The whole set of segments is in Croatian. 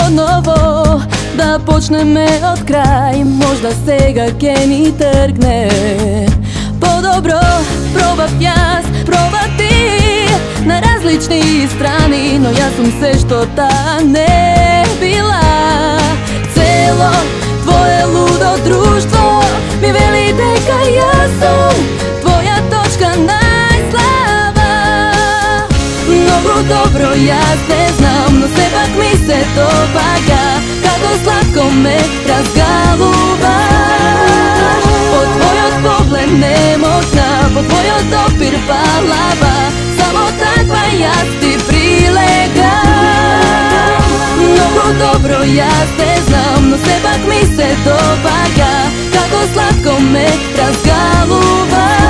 одново Да почнеме од крај, можда сега ке ни тргне. По-добро пробав јас, проба ти. На различни страни, но јас сум се што та не била. Цело твое лудо друштво ми вели дека јас сум Твоја точка најслава Многу добро јас не знам No sepak mi se dopaga Kako slatko me razgaluvaš Pod tvoj pogled nemoćna Pod tvoj dopir palava Samo takva ja ti prilega. Mnogo dobro ja te znam No sepak mi se dopaga Kako slatko me razgaluvaš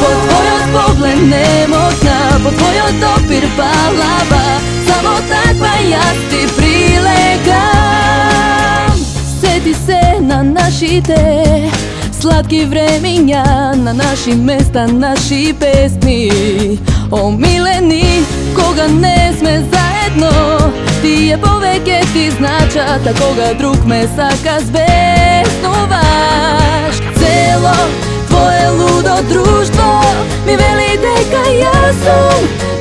Pod tvoj pogled nemoćna Pod tvoj dopir palava само таква јас ти прилегам. Сети се на нашите сладки времиња На наши места, наши песни. Омилени, кога не сме заедно Тие повеќе ти значат, а кога друг ме сака збеснуваш Цело твое лудо друштво ми вели дека јас сум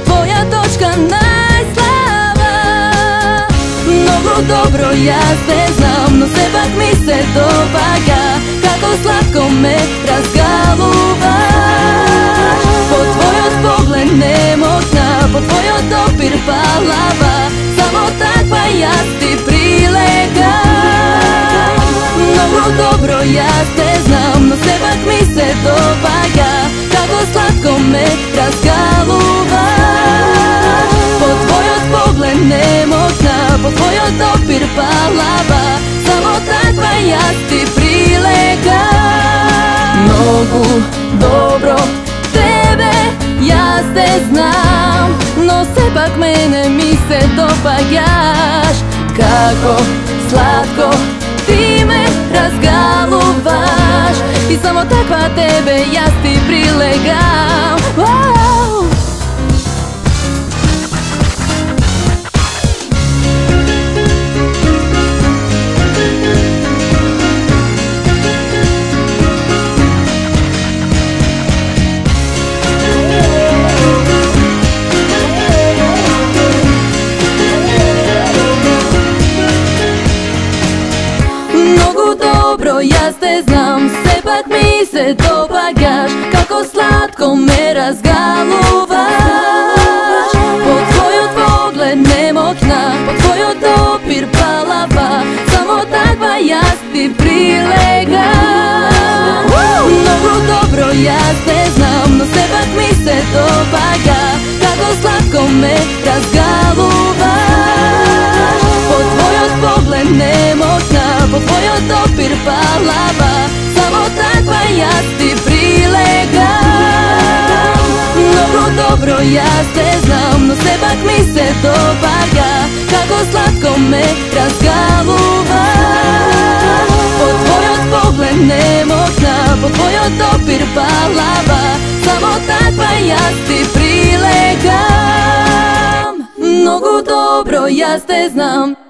ja te znam, no sepak mi se dopaga Kako slatko me razgaluvaš dopir palava Samo takva ja ti prilega. Mnogu dobro tebe ja te znam No sepak mene mi se dopagaš Kako slatko ti me razgaluvaš I samo takva tebe ja ti prilegam Но јас те знам, сепак ми се допагаш. Како сладко ме разгалува. Dopir palava Samo takva ja ti prilega. Mnogo dobro ja te znam No sepak mi se dopaga Kako slatko me razgaluvaš Po tvoj pogled nemoćna Po tvoj dopir palava Samo takva ja ti prilegam. Mnogo dobro ja te znam